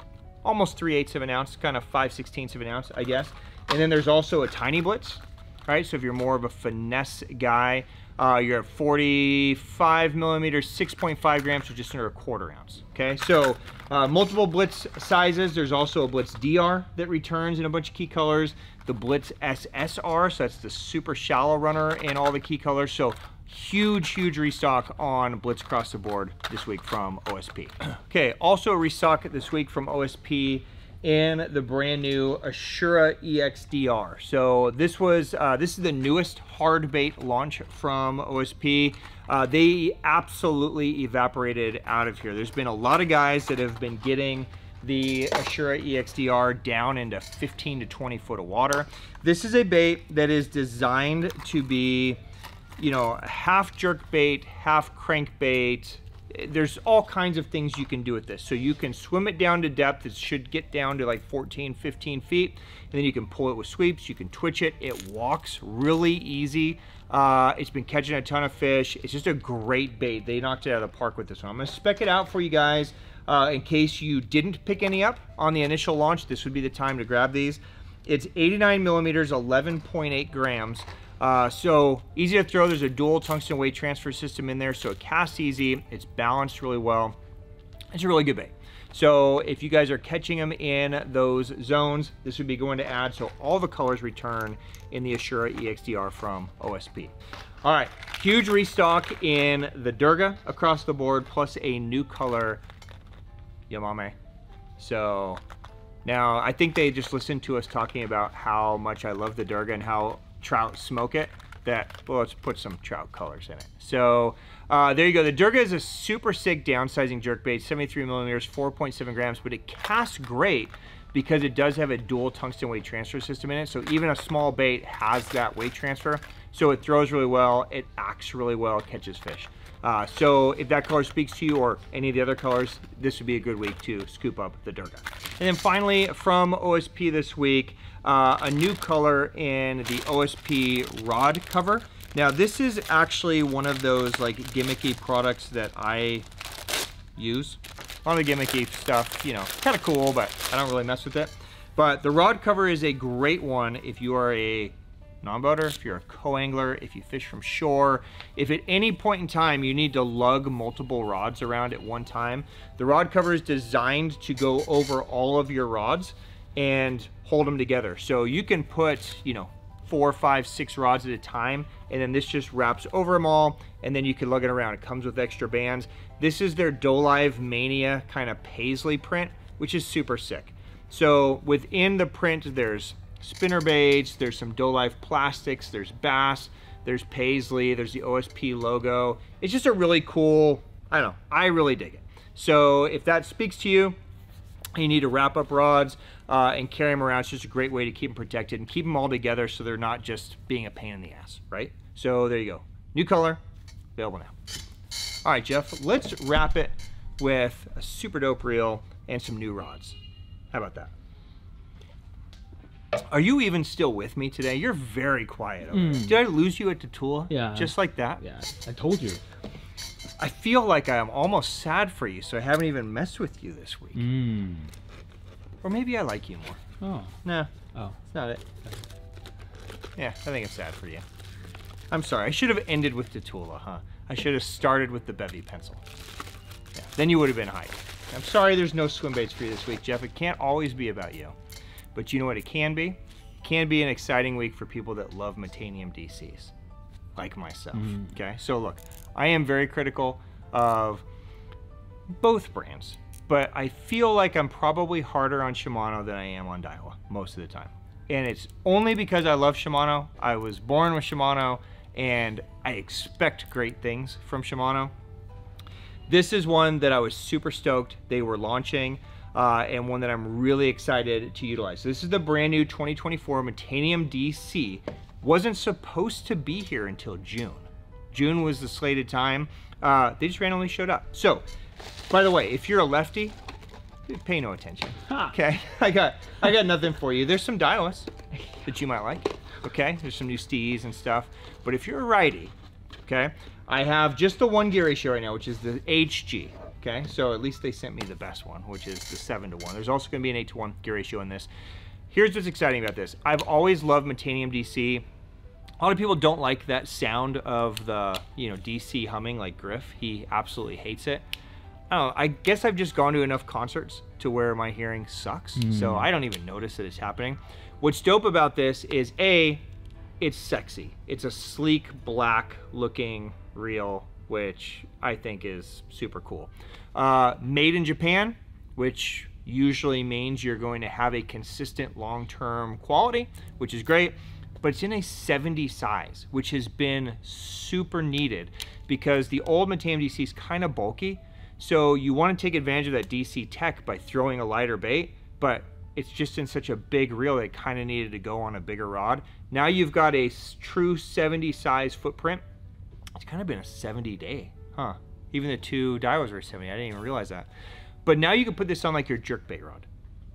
almost 3 eighths of an ounce, kind of 5 sixteenths of an ounce, I guess. And then there's also a tiny Blitz, right? So if you're more of a finesse guy, uh, you're at 45 millimeters, 6.5 grams, so just under a quarter ounce. Okay, so uh, multiple Blitz sizes. There's also a Blitz DR that returns in a bunch of key colors. The Blitz SSR, so that's the super shallow runner in all the key colors. So huge, huge restock on Blitz across the board this week from OSP. okay, also restock this week from OSP in the brand new Ashura EXDR. So this was uh, this is the newest hard bait launch from OSP. Uh, they absolutely evaporated out of here. There's been a lot of guys that have been getting the Ashura EXDR down into 15 to 20 foot of water. This is a bait that is designed to be, you know, half jerk bait, half crank bait, there's all kinds of things you can do with this. So you can swim it down to depth. It should get down to like 14, 15 feet. And then you can pull it with sweeps. You can twitch it. It walks really easy. Uh, it's been catching a ton of fish. It's just a great bait. They knocked it out of the park with this one. I'm to spec it out for you guys. Uh, in case you didn't pick any up on the initial launch, this would be the time to grab these. It's 89 millimeters, 11.8 grams. Uh, so easy to throw. There's a dual tungsten weight transfer system in there, so it casts easy. It's balanced really well. It's a really good bait. So if you guys are catching them in those zones, this would be going to add so all the colors return in the Ashura EXDR from OSP. All right, huge restock in the Durga across the board, plus a new color, Yamame. So now I think they just listened to us talking about how much I love the Durga and how trout smoke it that, well, let's put some trout colors in it. So uh, there you go. The Durga is a super sick downsizing jerkbait, 73 millimeters, 4.7 grams, but it casts great because it does have a dual tungsten weight transfer system in it. So even a small bait has that weight transfer. So it throws really well, it acts really well, catches fish. Uh, so if that color speaks to you or any of the other colors, this would be a good week to scoop up the Durga. And then finally from OSP this week, uh, a new color in the OSP rod cover. Now this is actually one of those like gimmicky products that I use. A lot of the gimmicky stuff, you know, kind of cool, but I don't really mess with it. But the rod cover is a great one if you are a non-boater, if you're a co-angler, if you fish from shore, if at any point in time you need to lug multiple rods around at one time, the rod cover is designed to go over all of your rods and hold them together. So you can put, you know, four, five, six rods at a time, and then this just wraps over them all, and then you can lug it around. It comes with extra bands. This is their Dolive Mania kind of paisley print, which is super sick. So within the print, there's spinner baits, there's some Dolive plastics, there's bass, there's paisley, there's the OSP logo. It's just a really cool, I don't know, I really dig it. So if that speaks to you, you need to wrap up rods uh, and carry them around. It's just a great way to keep them protected and keep them all together so they're not just being a pain in the ass, right? So there you go. New color, available now. All right, Jeff, let's wrap it with a super dope reel and some new rods. How about that? Are you even still with me today? You're very quiet. Over there. Mm. Did I lose you at Tatula? Yeah. Just like that? Yeah, I told you. I feel like I'm almost sad for you, so I haven't even messed with you this week. Mmm. Or maybe I like you more. Oh. Nah, Oh. it's not it. Yeah, I think it's sad for you. I'm sorry. I should have ended with Tatula, huh? I should have started with the bevy pencil. Yeah, then you would have been hyped. I'm sorry there's no swim baits for you this week, Jeff. It can't always be about you. But you know what it can be? It can be an exciting week for people that love Metanium DCs, like myself. Mm-hmm. Okay, so look, I am very critical of both brands, but I feel like I'm probably harder on Shimano than I am on Daiwa most of the time. And it's only because I love Shimano. I was born with Shimano and I expect great things from Shimano. This is one that I was super stoked they were launching uh, and one that I'm really excited to utilize. So This is the brand new 2024 Metanium DC. Wasn't supposed to be here until June. June was the slated time. Uh, they just randomly showed up. So, by the way, if you're a lefty, pay no attention. Ha. Okay, I got I got nothing for you. There's some Daiwas that you might like. Okay, there's some new Steez and stuff. But if you're a righty, okay? I have just the one gear ratio right now, which is the HG, okay? So at least they sent me the best one, which is the seven to one. There's also gonna be an eight to one gear ratio in this. Here's what's exciting about this. I've always loved Metanium DC. A lot of people don't like that sound of the, you know, DC humming like Griff. He absolutely hates it. I don't know, I guess I've just gone to enough concerts to where my hearing sucks, so mm. I don't even notice that it's happening. What's dope about this is A, it's sexy. It's a sleek, black looking reel, which I think is super cool. Uh, made in Japan, which usually means you're going to have a consistent long term quality, which is great. But it's in a 70 size, which has been super needed because the old Metanium DC is kind of bulky. So you want to take advantage of that DC tech by throwing a lighter bait, but it's just in such a big reel that kind of needed to go on a bigger rod. Now you've got a true 70 size footprint. It's kind of been a 70 day, huh? Even the two Daiwas were 70. I didn't even realize that. But now you can put this on like your jerkbait rod.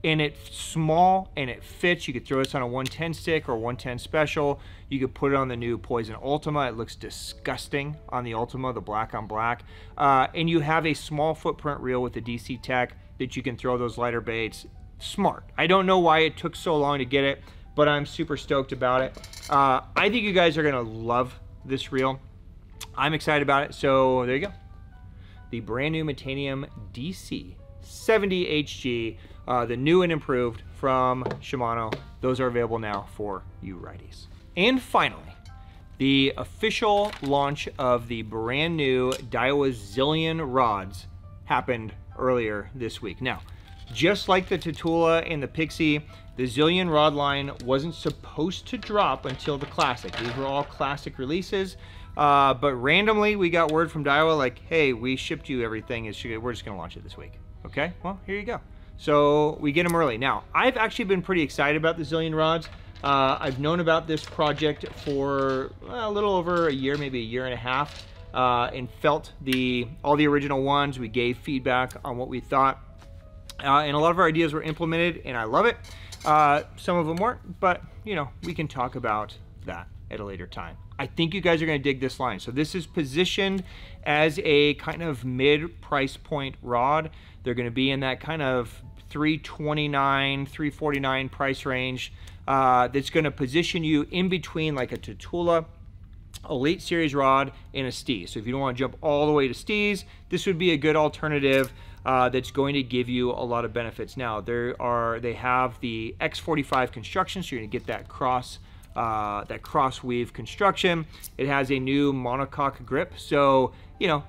And it's small and it fits. You could throw this on a 110 stick or 110 special. You could put it on the new Poison Ultima. It looks disgusting on the Ultima, the black on black. Uh, and you have a small footprint reel with the DC Tech that you can throw those lighter baits. Smart. I don't know why it took so long to get it, but I'm super stoked about it. Uh, I think you guys are gonna love this reel. I'm excited about it. So there you go the brand new Metanium DC 70 HG, uh, the new and improved from Shimano. Those are available now for you righties. And finally, the official launch of the brand new Daiwa Zillion rods happened earlier this week. Now, just like the Tatula and the Pixy, the Zillion rod line wasn't supposed to drop until the Classic. These were all Classic releases. Uh, but randomly, we got word from Daiwa like, hey, we shipped you everything. We're just going to launch it this week. Okay, well, here you go. So we get them early. Now, I've actually been pretty excited about the Zillion rods. Uh, I've known about this project for well, a little over a year, maybe a year and a half, uh, and felt the all the original ones. We gave feedback on what we thought, uh, and a lot of our ideas were implemented, and I love it. Uh, some of them weren't, but you know we can talk about that at a later time. I think you guys are going to dig this line. So this is positioned as a kind of mid price point rod. They're going to be in that kind of 329, 349 price range. Uh, that's going to position you in between like a Tatula Elite Series rod and a Steez. So if you don't want to jump all the way to Steez, this would be a good alternative uh, that's going to give you a lot of benefits. Now there are they have the X45 construction, so you're going to get that cross uh, that cross weave construction. It has a new monocoque grip, so you know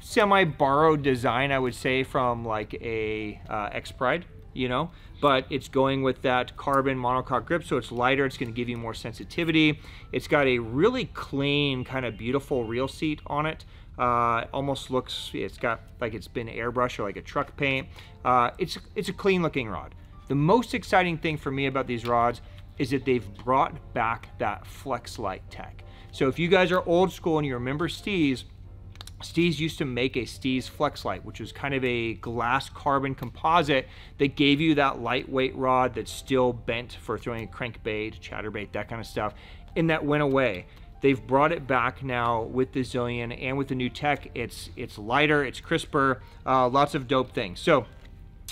semi borrowed design I would say from like a uh, X Pride, you know, but it's going with that carbon monocoque grip, so it's lighter. It's going to give you more sensitivity. It's got a really clean, kind of beautiful reel seat on it. Uh, almost looks, it's got like it's been airbrushed or like a truck paint. Uh, it's it's a clean looking rod. The most exciting thing for me about these rods is that they've brought back that flex light tech. So if you guys are old school and you remember Steez, Steez used to make a Steez Flex Light, which was kind of a glass carbon composite that gave you that lightweight rod that's still bent for throwing a crankbait, chatterbait, that kind of stuff. And that went away. They've brought it back now with the Zillion and with the new tech. It's it's lighter, it's crisper, uh, lots of dope things. So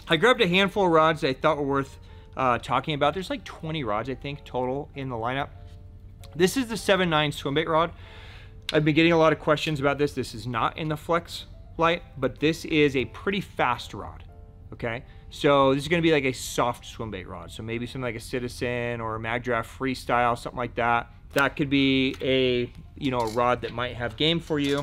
I grabbed a handful of rods that I thought were worth uh, talking about. There's like 20 rods, I think, total in the lineup. This is the 7.9 swimbait rod. I've been getting a lot of questions about this. This is not in the flex light, but this is a pretty fast rod. Okay, so this is going to be like a soft swim bait rod. So maybe something like a Citizen or a Magdraft Freestyle, something like that. That could be a you know a rod that might have game for you.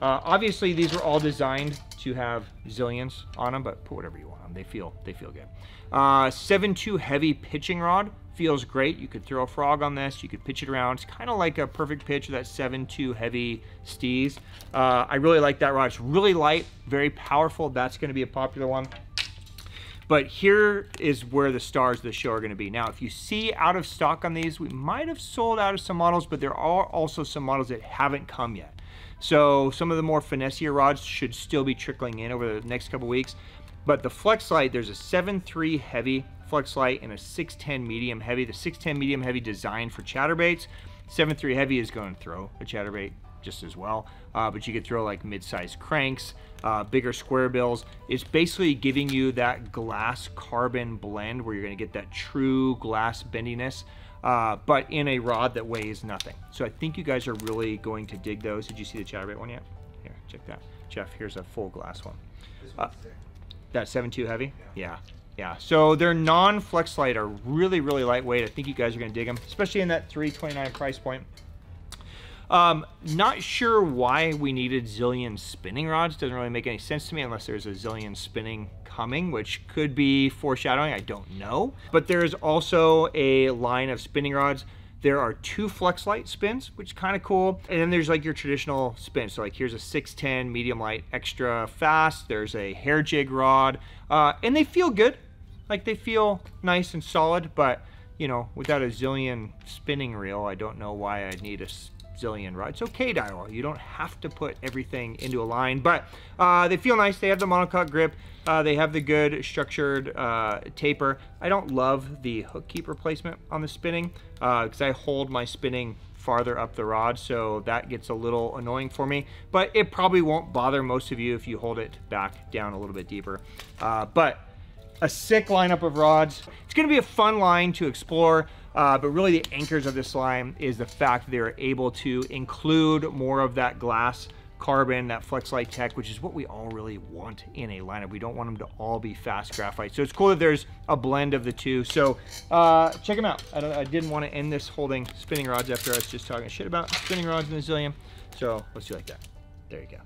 Uh, obviously, these were all designed to have zillions on them, but put whatever you want They feel they feel good. Uh, 7.2 heavy pitching rod feels great. You could throw a frog on this. You could pitch it around. It's kind of like a perfect pitch of that 7-2 heavy Steez. Uh, I really like that rod. It's really light, very powerful. That's going to be a popular one. But here is where the stars of the show are going to be. Now, if you see out of stock on these, we might have sold out of some models, but there are also some models that haven't come yet. So some of the more finessier rods should still be trickling in over the next couple weeks. But the Flex Light, there's a 7.3 heavy Flex Light and a 610 medium heavy. The 610 medium heavy designed for chatterbaits. 7.3 heavy is going to throw a chatterbait just as well. Uh, but you could throw like mid-sized cranks, uh, bigger square bills. It's basically giving you that glass carbon blend where you're gonna get that true glass bendiness, uh, but in a rod that weighs nothing. So I think you guys are really going to dig those. Did you see the chatterbait one yet? Here, check that. Jeff, here's a full glass one. That 7.2 heavy? Yeah. Yeah. So their non-flex light are really, really lightweight. I think you guys are gonna dig them, especially in that 329 price point. Um, not sure why we needed zillion spinning rods. Doesn't really make any sense to me unless there's a zillion spinning coming, which could be foreshadowing. I don't know. But there's also a line of spinning rods. There are two flex light spins, which is kind of cool. And then there's like your traditional spin. So like here's a 610 medium light extra fast. There's a hair jig rod. Uh, and they feel good. Like they feel nice and solid, but you know, without a zillion spinning reel, I don't know why I'd need a zillion rod. It's okay, Daiwa. You don't have to put everything into a line, but uh, they feel nice. They have the monocoque grip. Uh, they have the good structured uh, taper. I don't love the hook keeper placement on the spinning because I hold my spinning farther up the rod, so that gets a little annoying for me. But it probably won't bother most of you if you hold it back down a little bit deeper. Uh, but a sick lineup of rods. It's gonna be a fun line to explore, uh, but really the anchors of this line is the fact they're able to include more of that glass carbon, that Flexlight tech, which is what we all really want in a lineup. We don't want them to all be fast graphite. So it's cool that there's a blend of the two. So uh, check them out. I, I, didn't want to end this holding spinning rods after I was just talking shit about spinning rods in the Zillion. So let's do like that. There you go.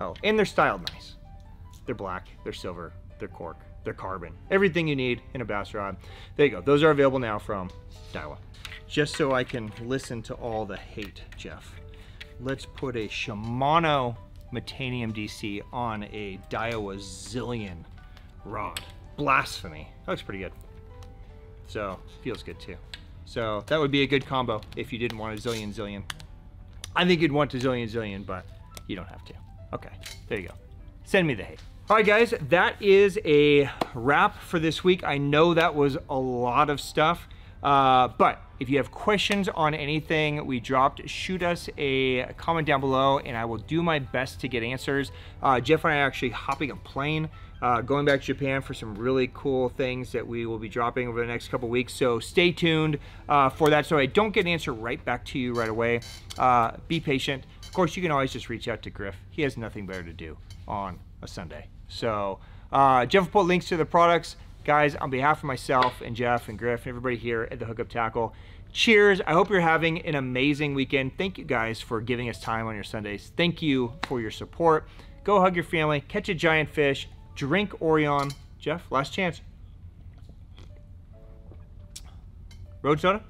Oh, and they're styled nice. They're black, they're silver, they're cork carbon. Everything you need in a bass rod. There you go. Those are available now from Daiwa. Just so I can listen to all the hate, Jeff. Let's put a Shimano Metanium DC on a Daiwa Zillion rod. Blasphemy. That looks pretty good. So, feels good too. So, that would be a good combo if you didn't want a Zillion Zillion. I think you'd want a Zillion Zillion, but you don't have to. Okay, there you go. Send me the hate. All right, guys, that is a wrap for this week. I know that was a lot of stuff, uh, but if you have questions on anything we dropped, shoot us a comment down below and I will do my best to get answers. Uh, Jeff and I are actually hopping a plane, uh, going back to Japan for some really cool things that we will be dropping over the next couple weeks. So stay tuned uh, for that so I don't get an answer right back to you right away. Uh, be patient. Of course, you can always just reach out to Griff. He has nothing better to do on a Sunday. So uh, Jeff will put links to the products. Guys, on behalf of myself and Jeff and Griff and everybody here at the Hookup Tackle, cheers. I hope you're having an amazing weekend. Thank you guys for giving us time on your Sundays. Thank you for your support. Go hug your family, catch a giant fish, drink Orion. Jeff, last chance. Road soda?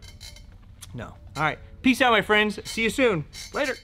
No. All right. Peace out, my friends. See you soon. Later.